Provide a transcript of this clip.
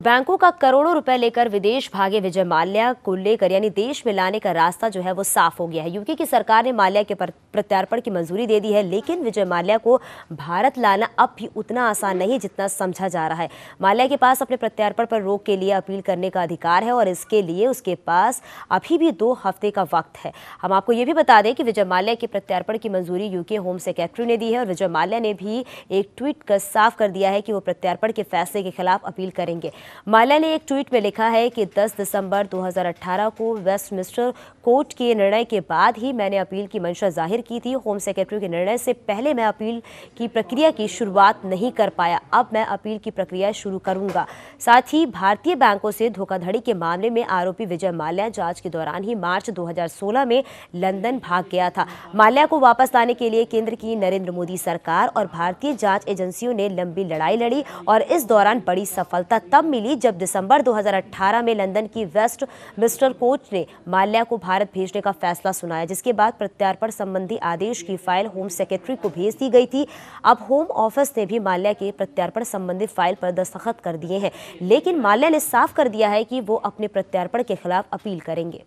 बैंकों का करोड़ों रुपए लेकर विदेश भागे विजय माल्या को लेकर, यानी देश में लाने का रास्ता जो है वो साफ़ हो गया है। यूके की सरकार ने माल्या के प्रत्यार्पण की मंजूरी दे दी है, लेकिन विजय माल्या को भारत लाना अब भी उतना आसान नहीं जितना समझा जा रहा है। माल्या के पास अपने प्रत्यार्पण पर रोक के लिए अपील करने का अधिकार है और इसके लिए उसके पास अभी भी दो हफ़्ते का वक्त है। हम आपको ये भी बता दें कि विजय माल्या के प्रत्यार्पण की मंजूरी यूके होम सेक्रेटरी ने दी है और विजय माल्या ने भी एक ट्वीट कर साफ़ कर दिया है कि वो प्रत्यार्पण के फैसले के खिलाफ अपील करेंगे। माल्या ने एक ट्वीट में लिखा है कि 10 दिसंबर 2018 को वेस्टमिस्टर कोर्ट के निर्णय के बाद ही मैंने अपील की मंशा ज़ाहिर की थी। होम सेक्रेटरी के निर्णय से पहले मैं अपील की प्रक्रिया की शुरुआत नहीं कर पाया। अब मैं अपील की प्रक्रिया शुरू करूँगा। साथ ही भारतीय बैंकों से धोखाधड़ी के मामले में आरोपी विजय माल्या जाँच के दौरान ही मार्च 2016 में लंदन भाग गया था। माल्या को वापस लाने के लिए केंद्र की नरेंद्र मोदी सरकार और भारतीय जाँच एजेंसियों ने लंबी लड़ाई लड़ी और इस दौरान बड़ी सफलता तब मिली जब दिसंबर 2018 में लंदन की वेस्ट मिस्टर कोर्ट ने माल्या को भारत भेजने का फैसला सुनाया, जिसके बाद प्रत्यार्पण संबंधी आदेश की फ़ाइल होम सेक्रेटरी को भेज दी गई थी। अब होम ऑफ़िस ने भी माल्या के प्रत्यार्पण संबंधी फ़ाइल पर दस्तखत कर दिए हैं, लेकिन माल्या ने साफ़ कर दिया है कि वो अपने प्रत्यार्पण के खिलाफ अपील करेंगे।